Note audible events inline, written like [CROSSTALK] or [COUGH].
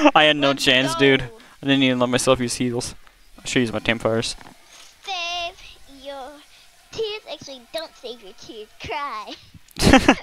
[LAUGHS] I had no let chance, go. dude. I didn't even let myself use heals. I should use my campfires. Save your tears. Actually, don't save your tears. Cry. [LAUGHS]